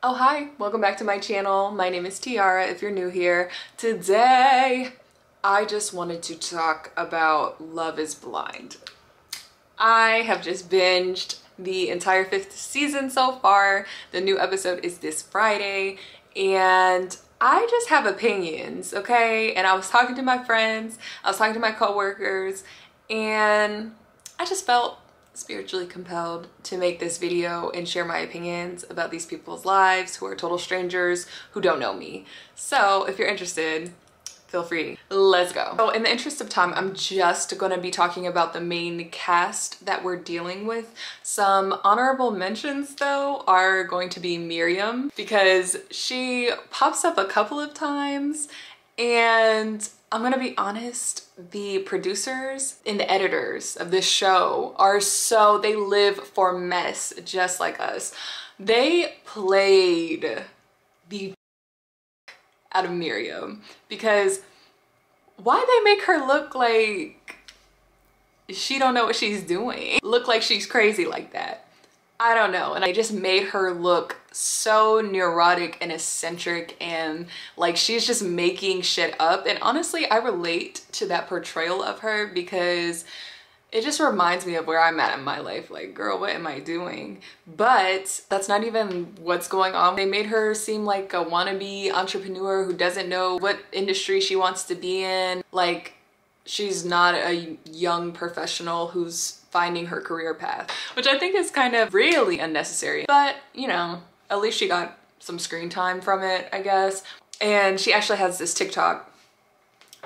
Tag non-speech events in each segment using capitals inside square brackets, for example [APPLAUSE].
Oh hi, welcome back to my channel. My name is Tiara if you're new here. Today, I just wanted to talk about Love is Blind. I have just binged the entire fifth season so far. The new episode is this Friday and I just have opinions, okay? And I was talking to my friends, I was talking to my coworkers, and I just felt spiritually compelled to make this video and share my opinions about these people's lives who are total strangers who don't know me. So if you're interested, feel free. Let's go. So in the interest of time, I'm just gonna be talking about the main cast that we're dealing with. Some honorable mentions though are going to be Miriam because she pops up a couple of times and I'm gonna be honest, the producers and the editors of this show are so, they live for mess just like us. They played the [LAUGHS] out of Miriam because why they make her look like she don't know what she's doing? Look like she's crazy like that. I don't know. And I just made her look so neurotic and eccentric and like she's just making shit up. And honestly, I relate to that portrayal of her because it just reminds me of where I'm at in my life. Like, girl, what am I doing? But that's not even what's going on. They made her seem like a wannabe entrepreneur who doesn't know what industry she wants to be in. Like, she's not a young professional who's finding her career path, which I think is kind of really unnecessary. But, you know, at least she got some screen time from it, I guess. And she actually has this TikTok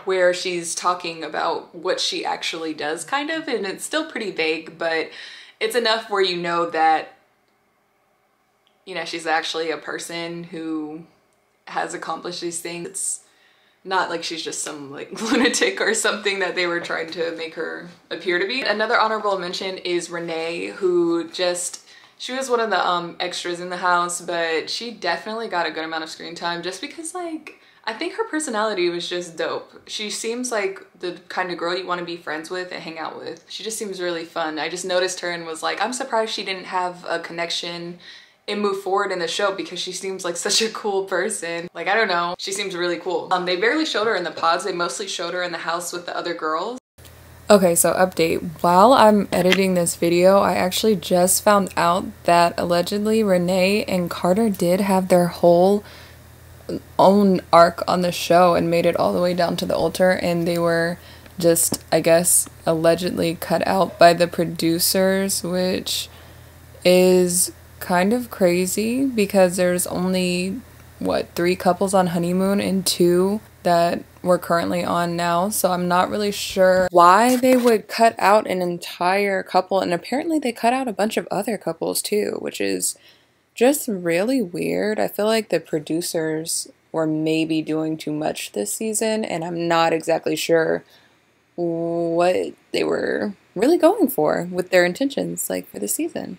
where she's talking about what she actually does kind of and it's still pretty vague but it's enough where you know that you know she's actually a person who has accomplished these things it's not like she's just some like [LAUGHS] lunatic or something that they were trying to make her appear to be. Another honorable mention is Renee who just she was one of the um extras in the house but she definitely got a good amount of screen time just because like I think her personality was just dope. She seems like the kind of girl you want to be friends with and hang out with. She just seems really fun. I just noticed her and was like, I'm surprised she didn't have a connection and move forward in the show because she seems like [LAUGHS] such a cool person. Like, I don't know, she seems really cool. Um, they barely showed her in the pods. They mostly showed her in the house with the other girls. Okay, so update. While I'm editing this video, I actually just found out that allegedly Renee and Carter did have their whole own arc on the show and made it all the way down to the altar and they were just I guess allegedly cut out by the producers which is kind of crazy because there's only what three couples on honeymoon and two that we're currently on now so I'm not really sure why they would cut out an entire couple and apparently they cut out a bunch of other couples too which is just really weird. I feel like the producers were maybe doing too much this season, and I'm not exactly sure what they were really going for with their intentions, like for the season.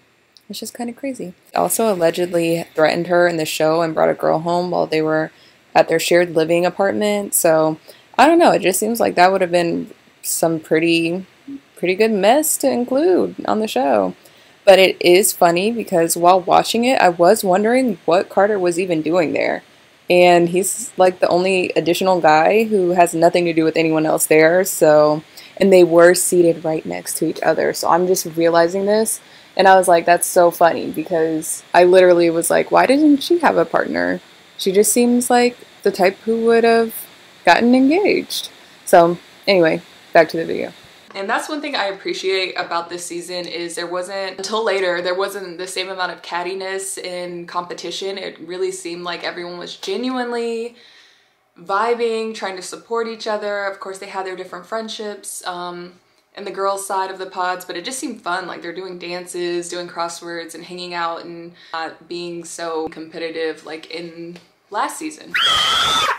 It's just kind of crazy. Also, allegedly threatened her in the show and brought a girl home while they were at their shared living apartment. So I don't know. It just seems like that would have been some pretty, pretty good mess to include on the show. But it is funny because while watching it, I was wondering what Carter was even doing there. And he's like the only additional guy who has nothing to do with anyone else there. So, and they were seated right next to each other. So I'm just realizing this. And I was like, that's so funny because I literally was like, why didn't she have a partner? She just seems like the type who would have gotten engaged. So, anyway, back to the video. And that's one thing I appreciate about this season is there wasn't, until later, there wasn't the same amount of cattiness in competition. It really seemed like everyone was genuinely vibing, trying to support each other. Of course, they had their different friendships um, and the girls' side of the pods, but it just seemed fun. Like they're doing dances, doing crosswords, and hanging out and not being so competitive like in last season,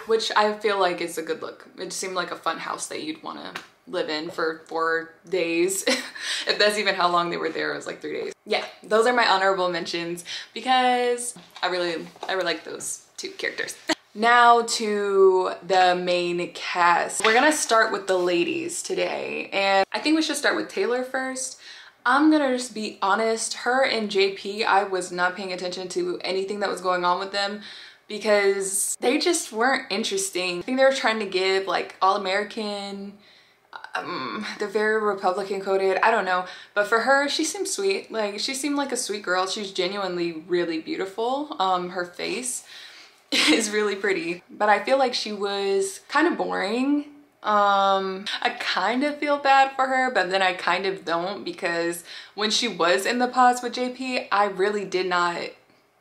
which I feel like is a good look. It just seemed like a fun house that you'd want to live in for four days [LAUGHS] if that's even how long they were there it was like three days yeah those are my honorable mentions because i really i really like those two characters [LAUGHS] now to the main cast we're gonna start with the ladies today and i think we should start with taylor first I'm gonna just be honest, her and JP, I was not paying attention to anything that was going on with them because they just weren't interesting. I think they were trying to give like all-American, um, they're very Republican coded, I don't know. But for her, she seemed sweet. Like she seemed like a sweet girl. She's genuinely really beautiful. Um, her face [LAUGHS] is really pretty, but I feel like she was kind of boring um, I kind of feel bad for her, but then I kind of don't because when she was in the pods with JP, I really did not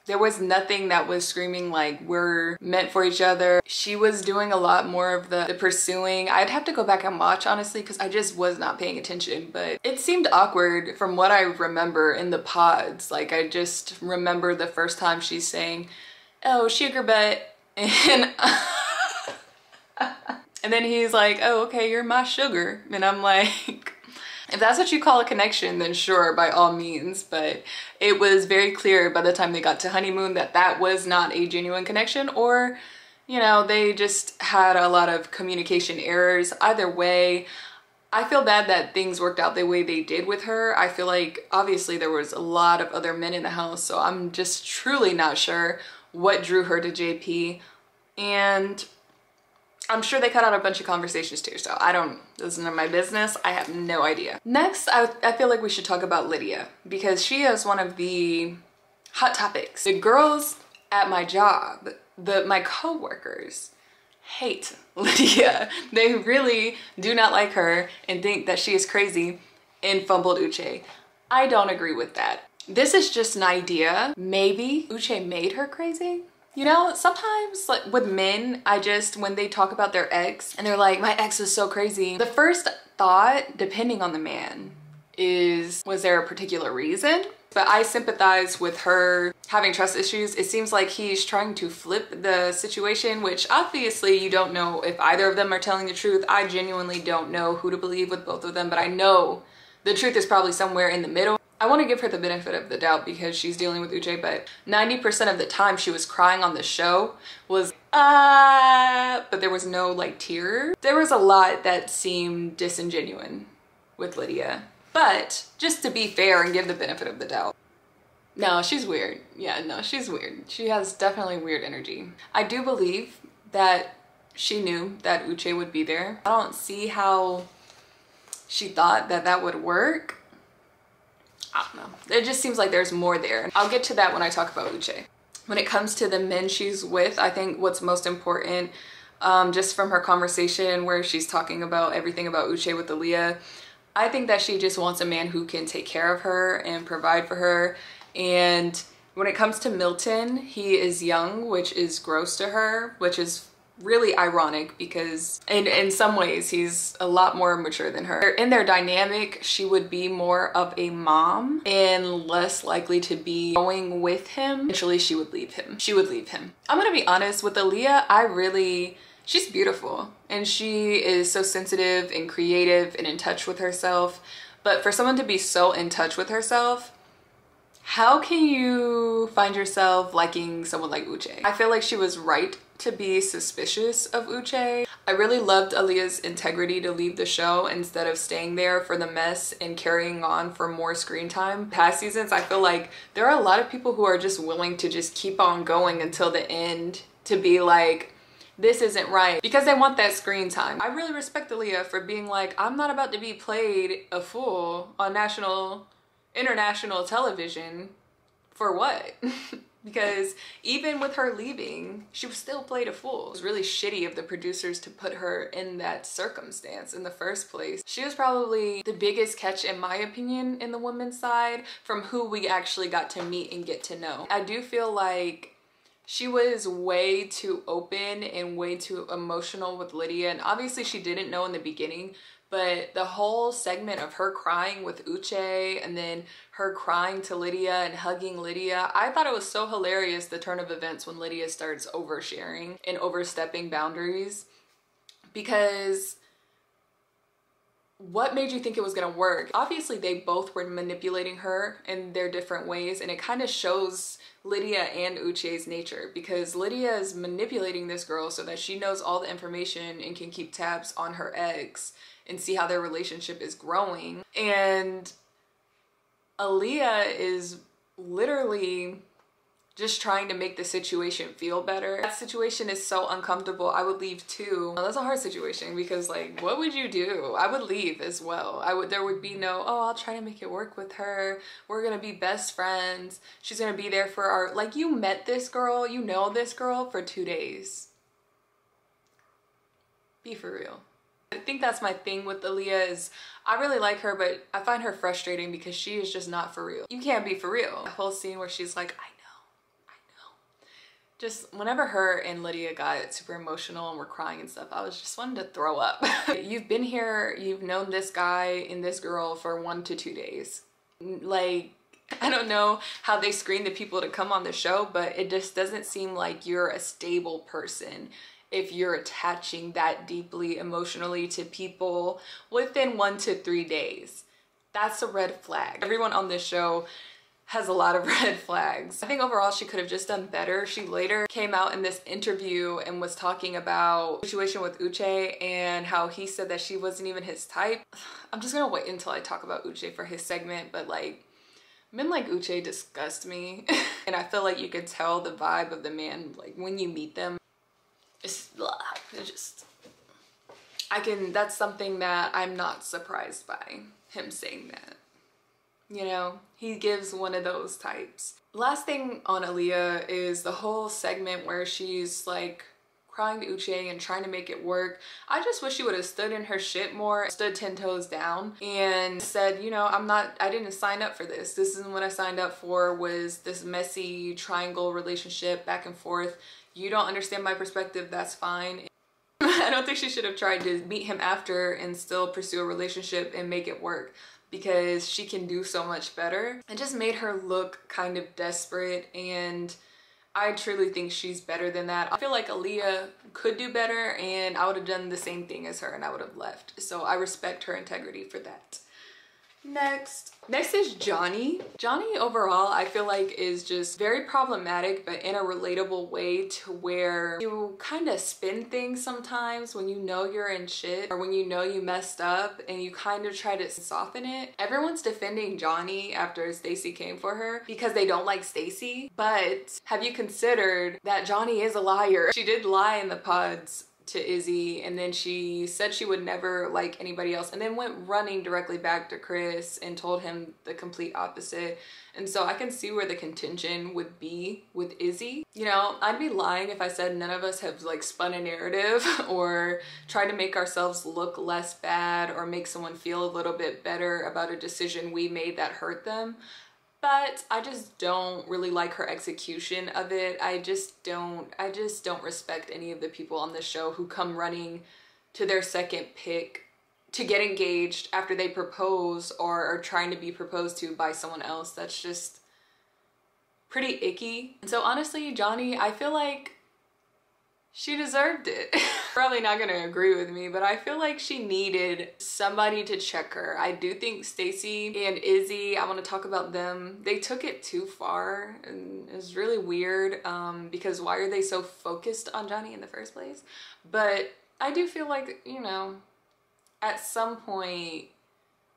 there was nothing that was screaming like we're meant for each other. She was doing a lot more of the, the pursuing. I'd have to go back and watch honestly because I just was not paying attention but it seemed awkward from what I remember in the pods. Like I just remember the first time she's saying, oh sugar butt [LAUGHS] and And then he's like, oh, okay, you're my sugar. And I'm like, if that's what you call a connection, then sure, by all means. But it was very clear by the time they got to honeymoon that that was not a genuine connection or, you know, they just had a lot of communication errors. Either way, I feel bad that things worked out the way they did with her. I feel like obviously there was a lot of other men in the house, so I'm just truly not sure what drew her to JP. And I'm sure they cut out a bunch of conversations too, so I don't, this is none of my business. I have no idea. Next, I, I feel like we should talk about Lydia because she is one of the hot topics. The girls at my job, the my co-workers, hate [LAUGHS] Lydia. They really do not like her and think that she is crazy and fumbled Uche. I don't agree with that. This is just an idea. Maybe Uche made her crazy. You know, sometimes like with men, I just, when they talk about their ex and they're like, my ex is so crazy. The first thought, depending on the man, is was there a particular reason? But I sympathize with her having trust issues. It seems like he's trying to flip the situation, which obviously you don't know if either of them are telling the truth. I genuinely don't know who to believe with both of them, but I know the truth is probably somewhere in the middle. I want to give her the benefit of the doubt because she's dealing with Uche, but 90% of the time she was crying on the show was ah, uh, but there was no like tear. There was a lot that seemed disingenuine with Lydia. But just to be fair and give the benefit of the doubt. No, she's weird. Yeah, no, she's weird. She has definitely weird energy. I do believe that she knew that Uche would be there. I don't see how she thought that that would work I don't know. It just seems like there's more there. I'll get to that when I talk about Uche. When it comes to the men she's with, I think what's most important, um, just from her conversation where she's talking about everything about Uche with Aaliyah, I think that she just wants a man who can take care of her and provide for her. And when it comes to Milton, he is young, which is gross to her, which is really ironic because in, in some ways he's a lot more mature than her. In their dynamic, she would be more of a mom and less likely to be going with him. Eventually she would leave him. She would leave him. I'm gonna be honest, with Aaliyah, I really, she's beautiful and she is so sensitive and creative and in touch with herself. But for someone to be so in touch with herself, how can you find yourself liking someone like Uche? I feel like she was right to be suspicious of Uche. I really loved Aaliyah's integrity to leave the show instead of staying there for the mess and carrying on for more screen time. Past seasons, I feel like there are a lot of people who are just willing to just keep on going until the end to be like, this isn't right because they want that screen time. I really respect Aaliyah for being like, I'm not about to be played a fool on national, international television for what? [LAUGHS] because even with her leaving, she was still played a fool. It was really shitty of the producers to put her in that circumstance in the first place. She was probably the biggest catch in my opinion in the women's side from who we actually got to meet and get to know. I do feel like she was way too open and way too emotional with Lydia and obviously she didn't know in the beginning but the whole segment of her crying with Uche and then her crying to Lydia and hugging Lydia, I thought it was so hilarious the turn of events when Lydia starts oversharing and overstepping boundaries because what made you think it was gonna work? Obviously, they both were manipulating her in their different ways, and it kind of shows Lydia and Uche's nature because Lydia is manipulating this girl so that she knows all the information and can keep tabs on her ex and see how their relationship is growing. And Aaliyah is literally just trying to make the situation feel better. That situation is so uncomfortable. I would leave too. That's a hard situation because like, what would you do? I would leave as well. I would, there would be no, oh, I'll try to make it work with her. We're gonna be best friends. She's gonna be there for our, like you met this girl, you know this girl for two days. Be for real. I think that's my thing with Aaliyah is I really like her, but I find her frustrating because she is just not for real. You can't be for real. The whole scene where she's like, I just whenever her and Lydia got super emotional and were crying and stuff, I was just wanting to throw up. [LAUGHS] you've been here, you've known this guy and this girl for one to two days. Like, I don't know how they screen the people to come on the show, but it just doesn't seem like you're a stable person if you're attaching that deeply emotionally to people within one to three days. That's a red flag. Everyone on this show has a lot of [LAUGHS] red flags. I think overall she could have just done better. She later came out in this interview and was talking about situation with Uche and how he said that she wasn't even his type. [SIGHS] I'm just gonna wait until I talk about Uche for his segment, but like men like Uche disgust me. [LAUGHS] and I feel like you could tell the vibe of the man like when you meet them. It's, blah, just I can that's something that I'm not surprised by him saying that you know he gives one of those types last thing on Aaliyah is the whole segment where she's like crying to Uche and trying to make it work. I just wish she would have stood in her shit more, stood 10 toes down and said, you know, I'm not, I didn't sign up for this. This isn't what I signed up for was this messy triangle relationship back and forth. You don't understand my perspective, that's fine. [LAUGHS] I don't think she should have tried to meet him after and still pursue a relationship and make it work because she can do so much better. It just made her look kind of desperate and I truly think she's better than that. I feel like Aaliyah could do better and I would have done the same thing as her and I would have left. So I respect her integrity for that. Next. Next is Johnie. Johnie overall I feel like is just very problematic but in a relatable way to where you kind of spin things sometimes when you know you're in shit or when you know you messed up and you kind of try to soften it. Everyone's defending Johnie after Stacy came for her because they don't like Stacy but have you considered that Johnie is a liar? She did lie in the pods to Izzy and then she said she would never like anybody else and then went running directly back to Chris and told him the complete opposite. And so I can see where the contention would be with Izzy. You know, I'd be lying if I said none of us have like spun a narrative [LAUGHS] or tried to make ourselves look less bad or make someone feel a little bit better about a decision we made that hurt them but I just don't really like her execution of it. I just don't, I just don't respect any of the people on the show who come running to their second pick to get engaged after they propose or are trying to be proposed to by someone else. That's just pretty icky. And so honestly, Johnie, I feel like she deserved it. [LAUGHS] Probably not gonna agree with me, but I feel like she needed somebody to check her. I do think Stacy and Izzy, I wanna talk about them, they took it too far and it was really weird um, because why are they so focused on Johnie in the first place? But I do feel like, you know, at some point,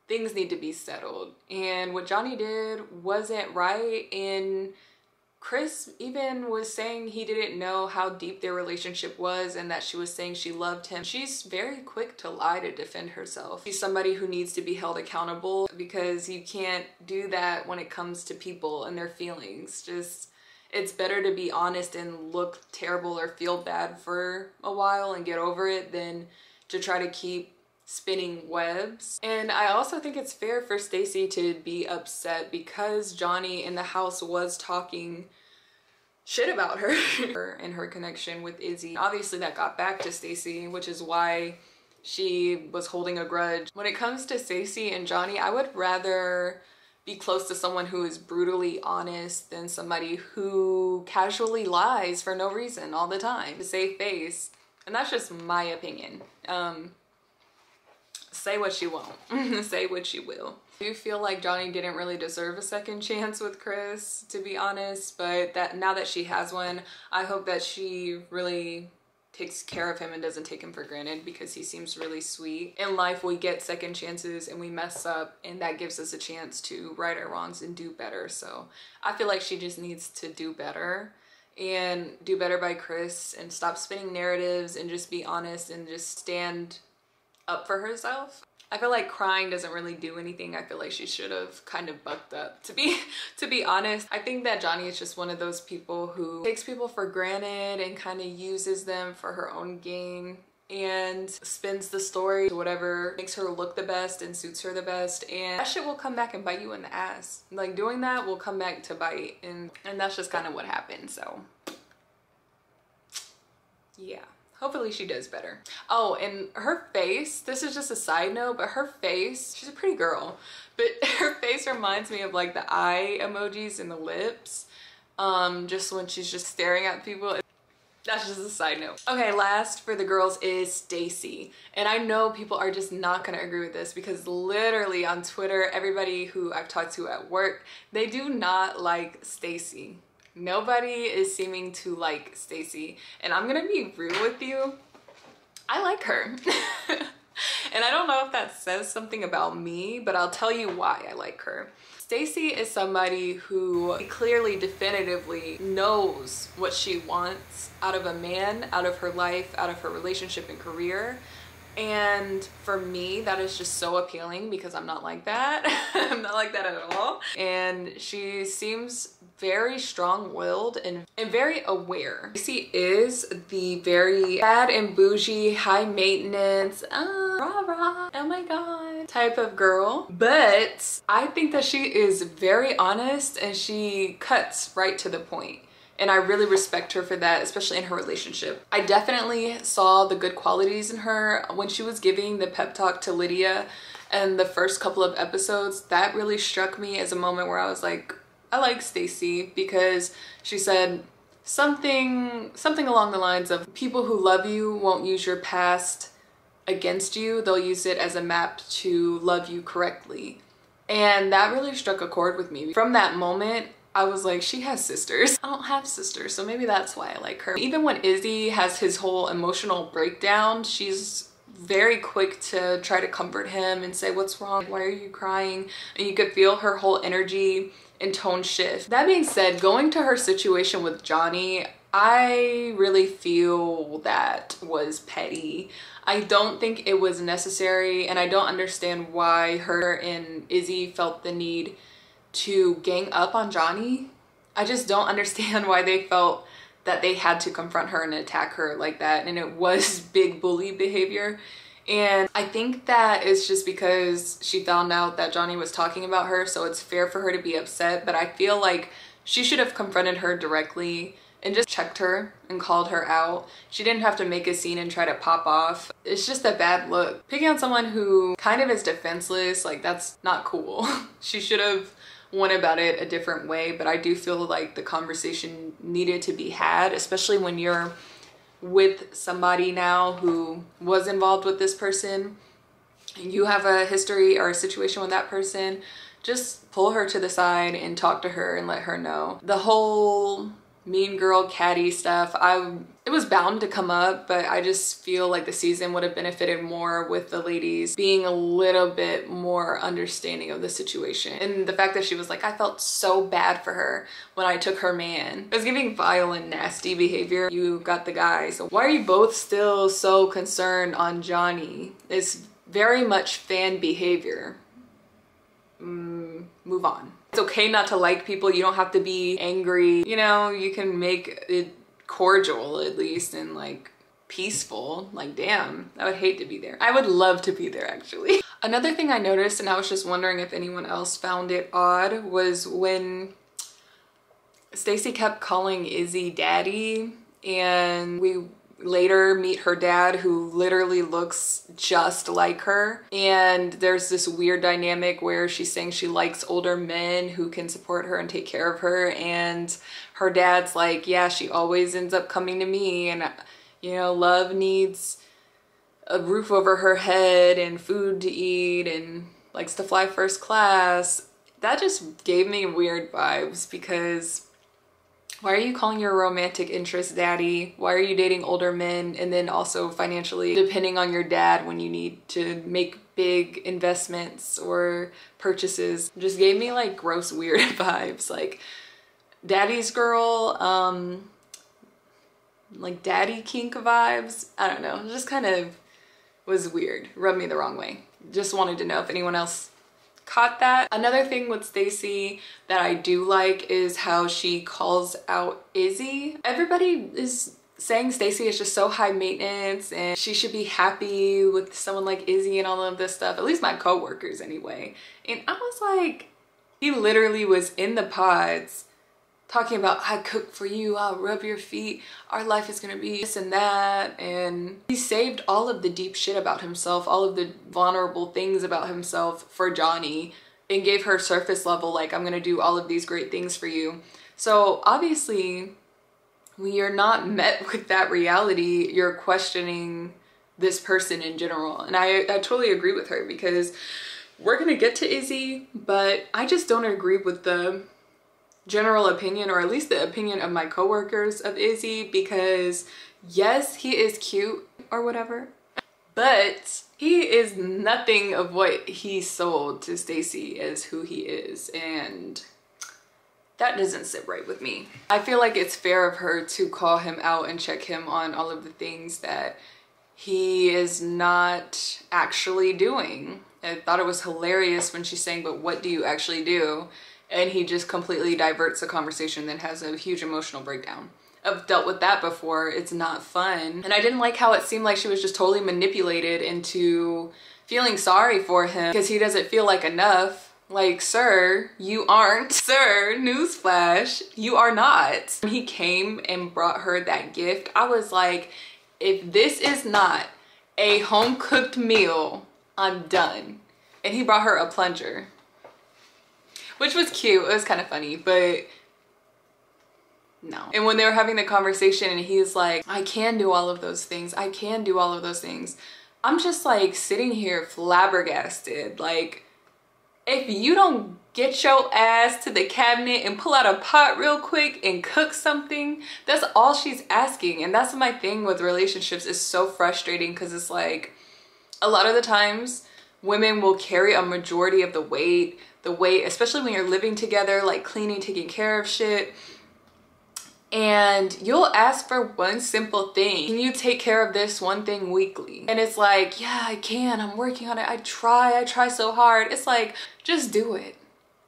things need to be settled. And what Johnie did wasn't right and Chris even was saying he didn't know how deep their relationship was and that she was saying she loved him. She's very quick to lie to defend herself. She's somebody who needs to be held accountable because you can't do that when it comes to people and their feelings. Just it's better to be honest and look terrible or feel bad for a while and get over it than to try to keep spinning webs. And I also think it's fair for Stacy to be upset because Johnie in the house was talking shit about her [LAUGHS] and her connection with Izzy. Obviously that got back to Stacy, which is why she was holding a grudge. When it comes to Stacy and Johnie, I would rather be close to someone who is brutally honest than somebody who casually lies for no reason all the time to save face. And that's just my opinion. Um, say what you won't, [LAUGHS] say what you will. I do feel like Johnie didn't really deserve a second chance with Chris, to be honest, but that now that she has one, I hope that she really takes care of him and doesn't take him for granted because he seems really sweet. In life, we get second chances and we mess up, and that gives us a chance to right our wrongs and do better. So I feel like she just needs to do better and do better by Chris and stop spinning narratives and just be honest and just stand up for herself. I feel like crying doesn't really do anything. I feel like she should have kind of bucked up. To be [LAUGHS] to be honest, I think that Johnie is just one of those people who takes people for granted and kind of uses them for her own gain and spins the story to whatever makes her look the best and suits her the best and that shit will come back and bite you in the ass like doing that will come back to bite and and that's just kind of what happened so yeah hopefully she does better oh and her face this is just a side note but her face she's a pretty girl but [LAUGHS] her face reminds me of like the eye emojis and the lips um just when she's just staring at people that's just a side note. Okay, last for the girls is Stacy. And I know people are just not gonna agree with this because literally on Twitter, everybody who I've talked to at work, they do not like Stacy. Nobody is seeming to like Stacy. And I'm gonna be real with you. I like her. [LAUGHS] and I don't know if that says something about me, but I'll tell you why I like her. Stacy is somebody who clearly definitively knows what she wants out of a man, out of her life, out of her relationship and career. And for me, that is just so appealing because I'm not like that. [LAUGHS] I'm not like that at all. And she seems very strong-willed and, and very aware. She is the very bad and bougie, high maintenance, uh, rah rah, oh my god, type of girl. But I think that she is very honest and she cuts right to the point and I really respect her for that, especially in her relationship. I definitely saw the good qualities in her when she was giving the pep talk to Lydia and the first couple of episodes. That really struck me as a moment where I was like, I like Stacy because she said something something along the lines of people who love you won't use your past against you. They'll use it as a map to love you correctly. And that really struck a chord with me. From that moment, I was like, she has sisters. I don't have sisters, so maybe that's why I like her. Even when Izzy has his whole emotional breakdown, she's very quick to try to comfort him and say, what's wrong? Why are you crying? And you could feel her whole energy and tone shift. That being said, going to her situation with Johnie, I really feel that was petty. I don't think it was necessary and I don't understand why her and Izzy felt the need to gang up on Johnie. I just don't [LAUGHS] understand why they felt that they had to confront her and attack her like that. And it was [LAUGHS] big bully behavior. And I think that it's just because she found out that Johnie was talking about her. So it's fair for her to be upset. But I feel like she should have confronted her directly and just checked her and called her out. She didn't have to make a scene and try to pop off. It's just a bad look. Picking on someone who kind of is defenseless, like that's not cool. [LAUGHS] she should have went about it a different way, but I do feel like the conversation needed to be had, especially when you're with somebody now who was involved with this person and you have a history or a situation with that person just pull her to the side and talk to her and let her know. The whole mean girl catty stuff. I it was bound to come up but i just feel like the season would have benefited more with the ladies being a little bit more understanding of the situation and the fact that she was like i felt so bad for her when i took her man. It was giving vile and nasty behavior. You got the guy so why are you both still so concerned on johnie? It's very much fan behavior. Mm, move on it's okay not to like people. You don't have to be angry. You know, you can make it cordial at least and like peaceful. Like, damn, I would hate to be there. I would love to be there actually. [LAUGHS] Another thing I noticed, and I was just wondering if anyone else found it odd, was when Stacy kept calling Izzy daddy and we later meet her dad who literally looks just like her. And there's this weird dynamic where she's saying she likes older men who can support her and take care of her. And her dad's like yeah she always ends up coming to me. And you know love needs a roof over her head and food to eat and likes to fly first class. That just gave me weird vibes because why are you calling your romantic interest daddy? Why are you dating older men and then also financially depending on your dad when you need to make big investments or purchases? Just gave me like gross weird [LAUGHS] vibes like daddy's girl, um, like daddy kink vibes. I don't know, just kind of was weird, rubbed me the wrong way. Just wanted to know if anyone else caught that. Another thing with Stacy that I do like is how she calls out Izzy. Everybody is saying Stacy is just so high maintenance and she should be happy with someone like Izzy and all of this stuff, at least my coworkers anyway. And I was like, he literally was in the pods talking about I cook for you, I'll rub your feet, our life is gonna be this and that. And he saved all of the deep shit about himself, all of the vulnerable things about himself for Johnie and gave her surface level, like, I'm gonna do all of these great things for you. So obviously, when you're not met with that reality, you're questioning this person in general. And I, I totally agree with her because we're gonna get to Izzy, but I just don't agree with the general opinion or at least the opinion of my coworkers of Izzy because yes, he is cute or whatever, but he is nothing of what he sold to Stacy as who he is and that doesn't sit right with me. I feel like it's fair of her to call him out and check him on all of the things that he is not actually doing. I thought it was hilarious when she's saying, but what do you actually do? And he just completely diverts the conversation then has a huge emotional breakdown. I've dealt with that before. It's not fun. And I didn't like how it seemed like she was just totally manipulated into feeling sorry for him because he doesn't feel like enough. Like, sir, you aren't. [LAUGHS] Sir, newsflash, you are not. When he came and brought her that gift, I was like, if this is not a home cooked meal, I'm done. And he brought her a plunger which was cute. It was kind of funny, but no. And when they were having the conversation and he's like, I can do all of those things. I can do all of those things. I'm just like sitting here flabbergasted. Like, if you don't get your ass to the cabinet and pull out a pot real quick and cook something, that's all she's asking. And that's my thing with relationships is so frustrating because it's like a lot of the times women will carry a majority of the weight the weight, especially when you're living together, like cleaning, taking care of shit. And you'll ask for one simple thing. Can you take care of this one thing weekly? And it's like, yeah, I can. I'm working on it. I try. I try so hard. It's like, just do it.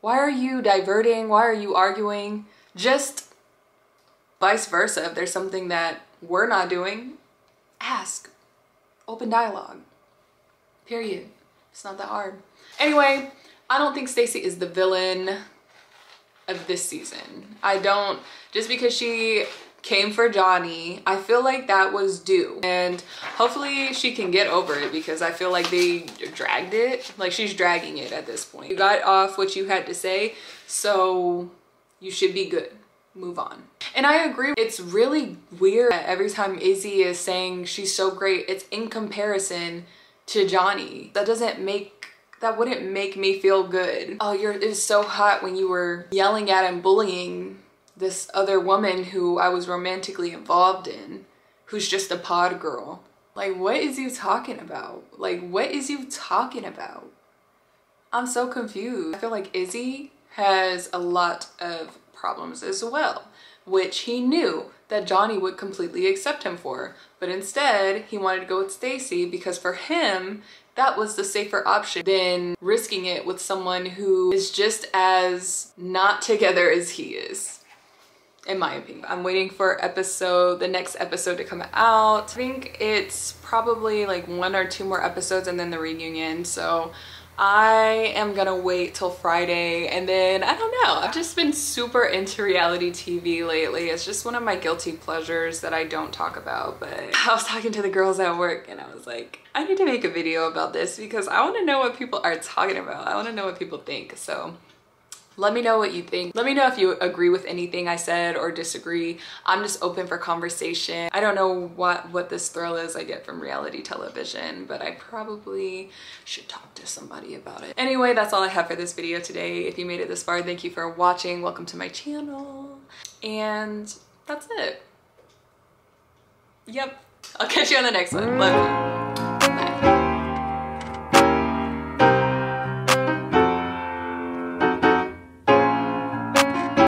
Why are you diverting? Why are you arguing? Just vice versa. If there's something that we're not doing, ask. Open dialogue. Period. It's not that hard. Anyway, I don't think Stacy is the villain of this season. I don't, just because she came for Johnie, I feel like that was due. And hopefully she can get over it because I feel like they dragged it. Like she's dragging it at this point. You got off what you had to say, so you should be good. Move on. And I agree, it's really weird every time Izzy is saying she's so great, it's in comparison to Johnie. That doesn't make that wouldn't make me feel good. Oh, you're it was so hot when you were yelling at and bullying this other woman who I was romantically involved in, who's just a pod girl. Like, what is you talking about? Like, what is you talking about? I'm so confused. I feel like Izzy has a lot of problems as well, which he knew that Johnie would completely accept him for. But instead, he wanted to go with Stacy because for him, that was the safer option than risking it with someone who is just as not together as he is in my opinion. I'm waiting for episode, the next episode to come out. I think it's probably like one or two more episodes and then the reunion. So I am gonna wait till Friday and then I don't know. I've just been super into reality TV lately. It's just one of my guilty pleasures that I don't talk about. But [LAUGHS] I was talking to the girls at work and I was like, I need to make a video about this because I wanna know what people are talking about. I wanna know what people think. So let me know what you think. Let me know if you agree with anything I said or disagree. I'm just open for conversation. I don't know what, what this thrill is I get from reality television, but I probably should talk to somebody about it. Anyway, that's all I have for this video today. If you made it this far, thank you for watching. Welcome to my channel. And that's it. Yep. I'll catch you on the next one. Love you.